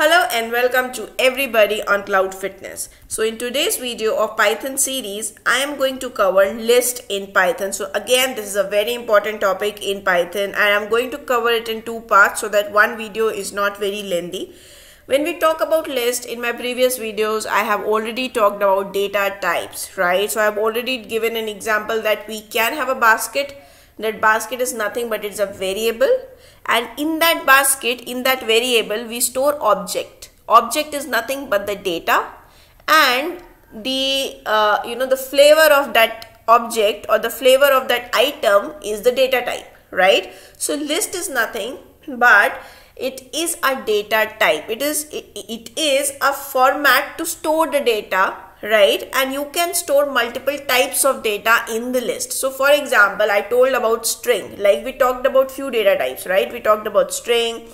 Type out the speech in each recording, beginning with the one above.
Hello and welcome to everybody on Cloud Fitness. So in today's video of Python series, I am going to cover list in Python. So again, this is a very important topic in Python and I'm going to cover it in two parts so that one video is not very lengthy. When we talk about list in my previous videos, I have already talked about data types, right? So I've already given an example that we can have a basket. That basket is nothing but it's a variable and in that basket in that variable we store object. Object is nothing but the data. And the uh, you know the flavor of that object or the flavor of that item is the data type right? So list is nothing but it is a data type. It is it, it is a format to store the data right? And you can store multiple types of data in the list. So for example i told about string. Like we talked about few data types right? We talked about string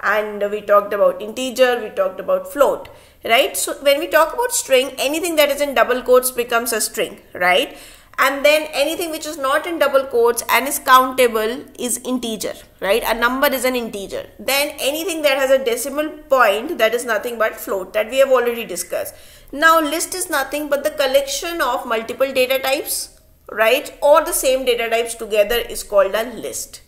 and we talked about integer we talked about float right? So when we talk about string anything that is in double quotes becomes a string right? And then anything which is not in double quotes and is countable is integer right? A number is an integer. Then anything that has a decimal point that is nothing but float that we have already discussed now list is nothing but the collection of multiple data types right? Or the same data types together is called a list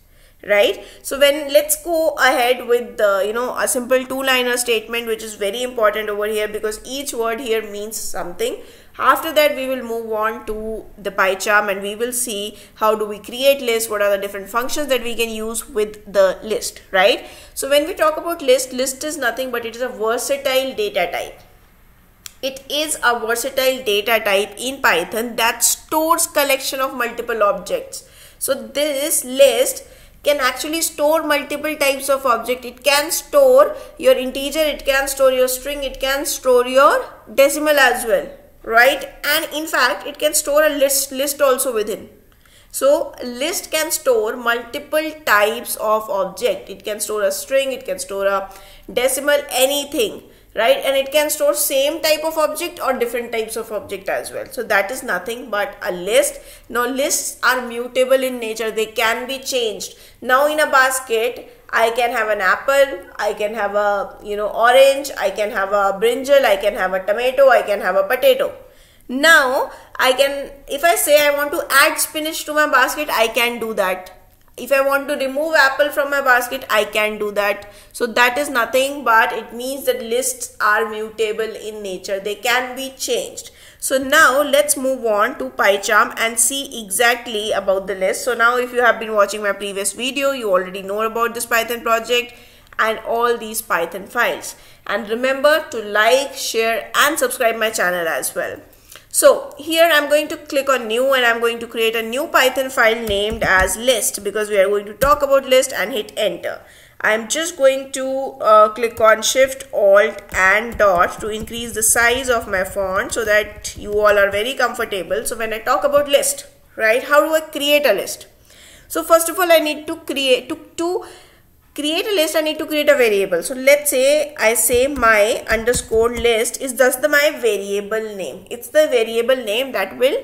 right? So when let's go ahead with the you know a simple two liner statement which is very important over here because each word here means something. After that we will move on to the PyCharm and we will see how do we create lists what are the different functions that we can use with the list right? So when we talk about list list is nothing but it is a versatile data type it is a versatile data type in python that stores collection of multiple objects. So this list can actually store multiple types of object. It can store your integer it can store your string it can store your decimal as well right? And in fact it can store a list list also within. So list can store multiple types of object. It can store a string it can store a decimal anything right? And it can store same type of object or different types of object as well. So that is nothing but a list. Now lists are mutable in nature. They can be changed. Now in a basket I can have an apple, I can have a, you know, orange, I can have a brinjal, I can have a tomato, I can have a potato. Now, I can, if I say I want to add spinach to my basket, I can do that if I want to remove apple from my basket, I can do that. So that is nothing but it means that lists are mutable in nature. They can be changed. So now let's move on to PyCharm and see exactly about the list. So now if you have been watching my previous video, you already know about this Python project and all these Python files. And remember to like, share and subscribe my channel as well. So here I'm going to click on new and I'm going to create a new Python file named as list because we are going to talk about list and hit enter. I'm just going to uh, click on shift alt and dot to increase the size of my font so that you all are very comfortable. So when I talk about list, right, how do I create a list? So first of all, I need to create to, to create a list I need to create a variable. So let's say I say my underscore list is thus the my variable name. It's the variable name that will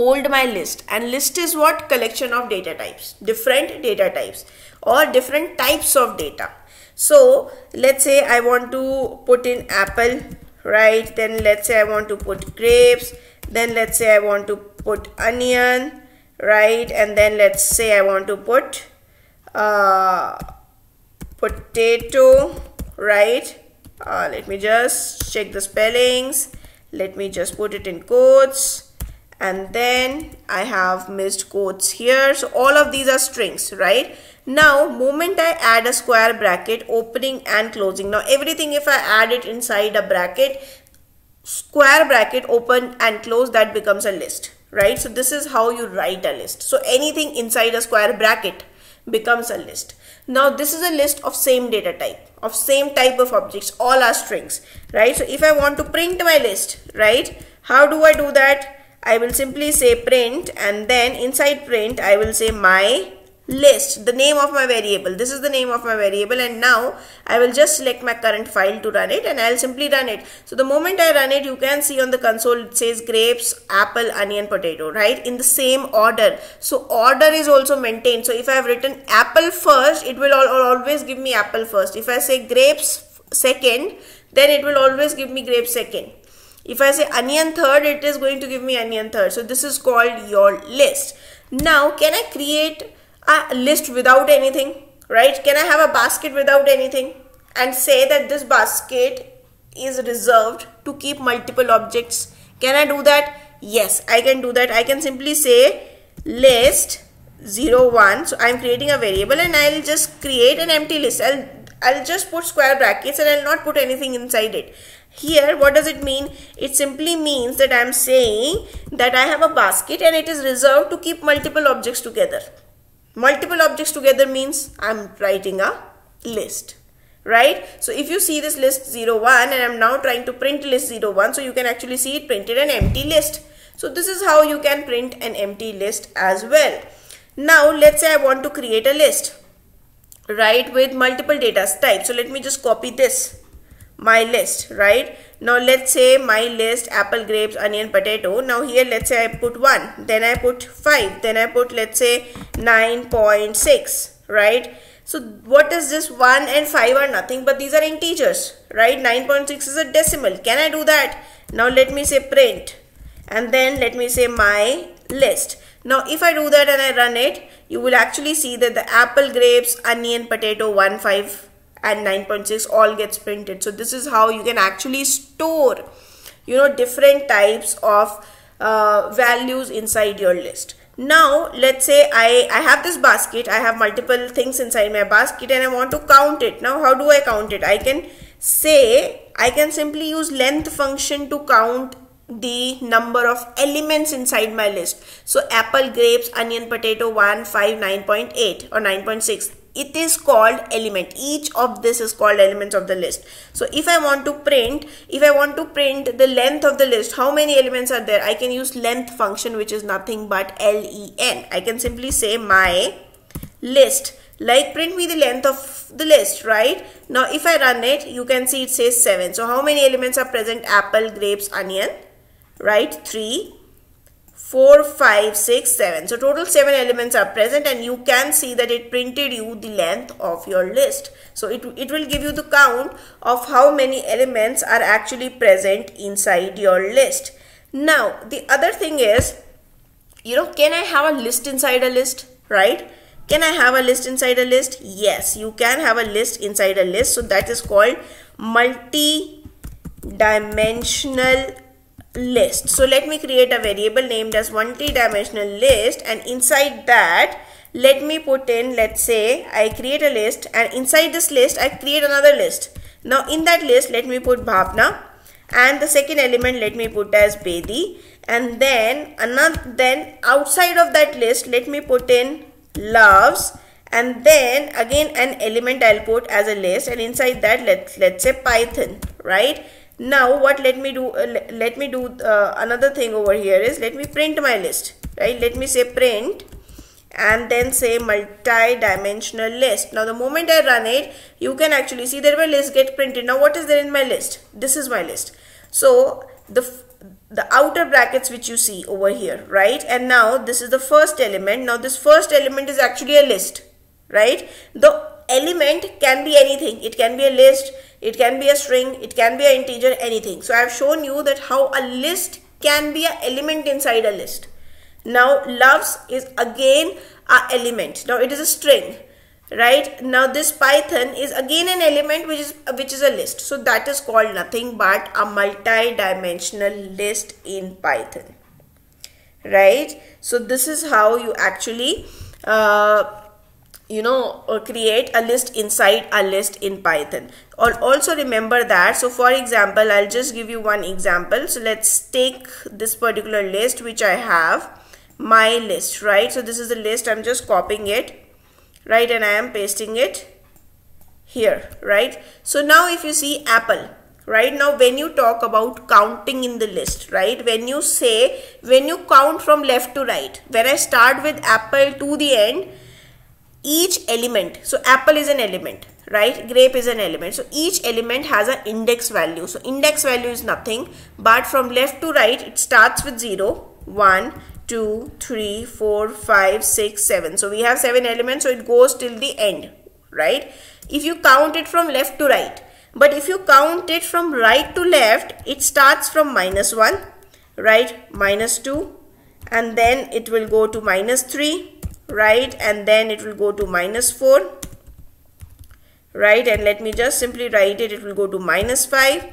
hold my list. And list is what? Collection of data types. Different data types or different types of data. So let's say I want to put in apple right? Then let's say I want to put grapes. Then let's say I want to put onion right? And then let's say I want to put uh, potato right? Uh, let me just check the spellings. Let me just put it in quotes. And then I have missed quotes here. So all of these are strings right? Now moment I add a square bracket opening and closing. Now everything if I add it inside a bracket square bracket open and close that becomes a list right? So this is how you write a list. So anything inside a square bracket becomes a list. Now this is a list of same data type of same type of objects all are strings right so if I want to print my list right how do I do that I will simply say print and then inside print I will say my list the name of my variable. This is the name of my variable and now I will just select my current file to run it and I'll simply run it. So the moment I run it you can see on the console it says grapes apple onion potato right? In the same order. So order is also maintained. So if I have written apple first it will always give me apple first. If I say grapes second then it will always give me grapes second. If I say onion third it is going to give me onion third. So this is called your list. Now can I create a list without anything right? Can I have a basket without anything? And say that this basket is reserved to keep multiple objects. Can I do that? Yes I can do that. I can simply say list 0 1 so I'm creating a variable and I'll just create an empty list. I'll I'll just put square brackets and I'll not put anything inside it. Here what does it mean? It simply means that I'm saying that I have a basket and it is reserved to keep multiple objects together multiple objects together means I'm writing a list right? So if you see this list 0 1 and I'm now trying to print list 0 1 so you can actually see it printed an empty list. So this is how you can print an empty list as well. Now let's say I want to create a list right with multiple data types. So let me just copy this my list right? Now let's say my list apple grapes onion potato. Now here let's say I put 1 then I put 5 then I put let's say 9.6 right? So what is this 1 and 5 are nothing but these are integers right? 9.6 is a decimal. Can I do that? Now let me say print. And then let me say my list. Now if I do that and I run it you will actually see that the apple grapes onion potato 1 5 and 9.6 all gets printed. So this is how you can actually store you know different types of uh, values inside your list. Now let's say I, I have this basket. I have multiple things inside my basket and I want to count it. Now how do I count it? I can say I can simply use length function to count the number of elements inside my list. So apple grapes onion potato 1 5 9.8 or 9.6 it is called element. Each of this is called elements of the list. So if i want to print if i want to print the length of the list how many elements are there? I can use length function which is nothing but len i can simply say my list. Like print me the length of the list right? Now if i run it you can see it says 7 so how many elements are present? Apple grapes onion right? 3 4, 5, 6, 7. So total 7 elements are present and you can see that it printed you the length of your list. So it, it will give you the count of how many elements are actually present inside your list. Now the other thing is, you know, can I have a list inside a list, right? Can I have a list inside a list? Yes, you can have a list inside a list. So that is called multi-dimensional list. So let me create a variable named as multi-dimensional list and inside that let me put in let's say I create a list and inside this list I create another list. Now in that list let me put Bhawna and the second element let me put as Bedi and then another then outside of that list let me put in loves and then again an element I'll put as a list and inside that let let's say Python right now what let me do uh, let me do uh, another thing over here is let me print my list right? Let me say print and then say multi-dimensional list. Now the moment i run it you can actually see that my list get printed. Now what is there in my list? This is my list. So the the outer brackets which you see over here right? And now this is the first element. Now this first element is actually a list right? The element can be anything. It can be a list it can be a string it can be an integer anything. So i have shown you that how a list can be an element inside a list. Now loves is again a element. Now it is a string right? Now this python is again an element which is which is a list. So that is called nothing but a multi-dimensional list in python right? So this is how you actually uh, you know uh, create a list inside a list in python. Or also remember that so for example i'll just give you one example. So let's take this particular list which i have my list right? So this is the list i'm just copying it right? And i am pasting it here right? So now if you see apple right? Now when you talk about counting in the list right? When you say when you count from left to right when i start with apple to the end each element so apple is an element right? Grape is an element. So each element has an index value. So index value is nothing but from left to right it starts with 0 1 2 3 4 5 6 7 so we have seven elements so it goes till the end right? If you count it from left to right. But if you count it from right to left it starts from minus 1 right? Minus 2 and then it will go to minus 3 right and then it will go to minus 4 right and let me just simply write it it will go to minus 5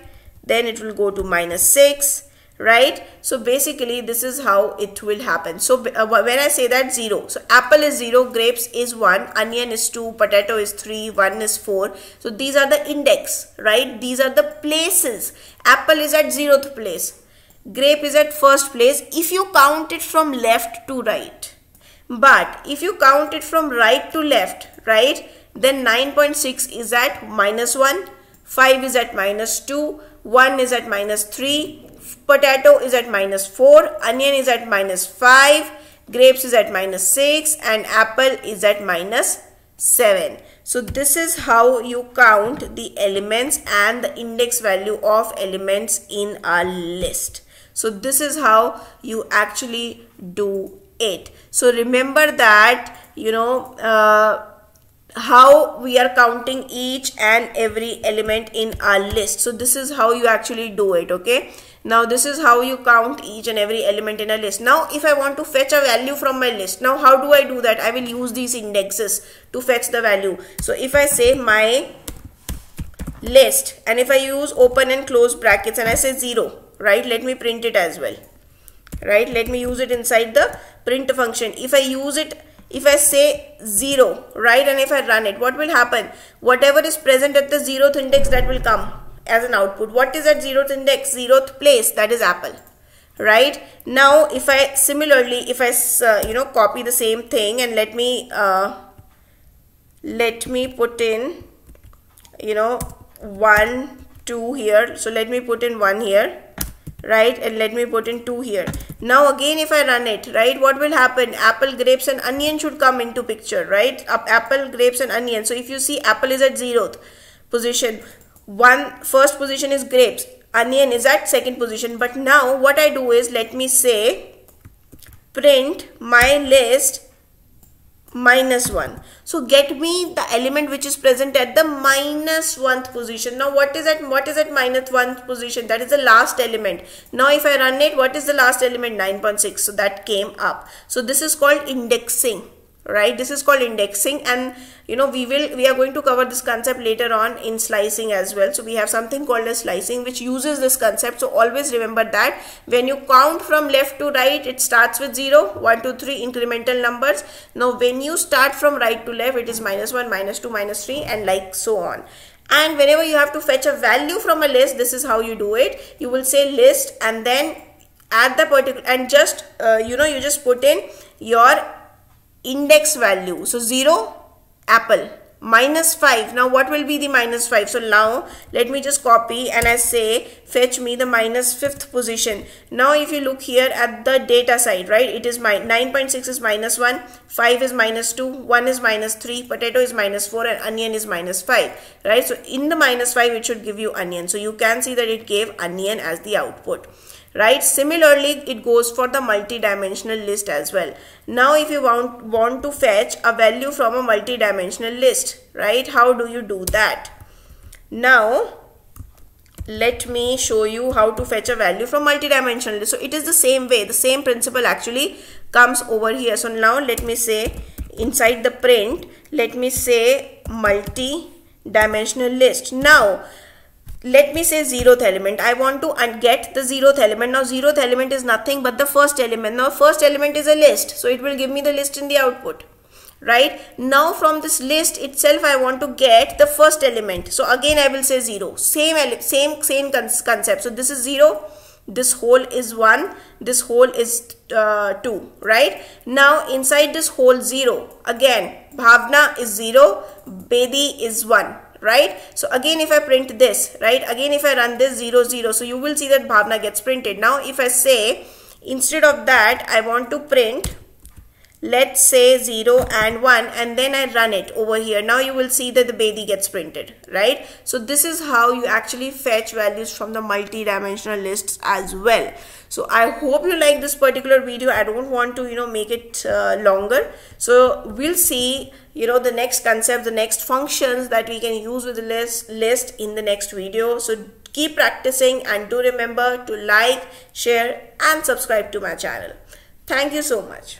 then it will go to minus 6 right? So basically this is how it will happen. So uh, when i say that 0 so apple is 0 grapes is 1 onion is 2 potato is 3 1 is 4 so these are the index right? These are the places. Apple is at 0th place. Grape is at first place. If you count it from left to right but if you count it from right to left right then 9.6 is at minus 1 5 is at minus 2 1 is at minus 3 potato is at minus 4 onion is at minus 5 grapes is at minus 6 and apple is at minus 7 so this is how you count the elements and the index value of elements in a list. So this is how you actually do it. So remember that, you know, uh, how we are counting each and every element in our list. So this is how you actually do it, okay? Now this is how you count each and every element in a list. Now if I want to fetch a value from my list, now how do I do that? I will use these indexes to fetch the value. So if I say my list and if I use open and close brackets and I say 0, right let me print it as well right? Let me use it inside the print function. If I use it if I say 0 right and if I run it what will happen? Whatever is present at the zeroth index that will come as an output. What is at zeroth index? Zeroth place that is apple right? Now if I similarly if I uh, you know copy the same thing and let me uh, let me put in you know 1 2 here. So let me put in 1 here right? And let me put in 2 here. Now again if I run it right what will happen? Apple grapes and onion should come into picture right? Apple grapes and onion. So if you see apple is at zeroth position. One first position is grapes. Onion is at second position. But now what I do is let me say print my list minus 1. So get me the element which is present at the minus 1th position. Now what is at what is at minus 1th position? That is the last element. Now if I run it, what is the last element? 9.6. So that came up. So this is called indexing right? This is called indexing and you know we will we are going to cover this concept later on in slicing as well. So we have something called as slicing which uses this concept. So always remember that when you count from left to right it starts with 0 1 2 3 incremental numbers. Now when you start from right to left it is minus 1 minus 2 minus 3 and like so on. And whenever you have to fetch a value from a list this is how you do it. You will say list and then add the particular and just uh, you know you just put in your index value. So 0 apple. Minus 5 now what will be the minus 5 so now let me just copy and I say fetch me the minus 5th position. Now if you look here at the data side right it is 9.6 is minus 1 5 is minus 2 1 is minus 3 potato is minus 4 and onion is minus 5 right? So in the minus 5 it should give you onion. So you can see that it gave onion as the output right? Similarly it goes for the multi-dimensional list as well. Now if you want want to fetch a value from a multi-dimensional list right? How do you do that? Now let me show you how to fetch a value from multi-dimensional list. So it is the same way. The same principle actually comes over here. So now let me say inside the print let me say multi-dimensional list. Now let me say zeroth element. I want to get the zeroth element. Now zeroth element is nothing but the first element. Now first element is a list. So it will give me the list in the output. Right? Now from this list itself i want to get the first element. So again i will say zero. Same same same concept. So this is zero. This whole is 1 this whole is uh, 2 right? Now inside this whole 0 again bhawna is 0 bedi is 1 right? So again if i print this right? Again if i run this 0 0 so you will see that bhawna gets printed. Now if i say instead of that i want to print let's say 0 and 1 and then I run it over here. Now you will see that the Bedi gets printed right? So this is how you actually fetch values from the multi-dimensional lists as well. So I hope you like this particular video. I don't want to you know make it uh, longer. So we'll see you know the next concept the next functions that we can use with the list list in the next video. So keep practicing and do remember to like share and subscribe to my channel. Thank you so much